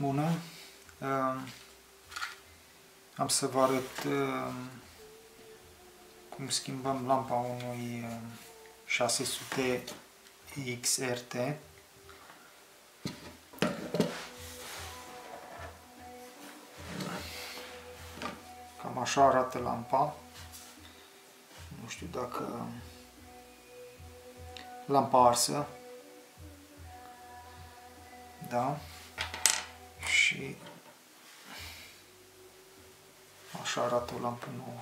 Bună! Am să vă arăt cum schimbăm lampa unui 600 XRT. Cam așa arată lampa. Nu știu dacă lampa arsă. Da? Și așa arată o lampă nouă.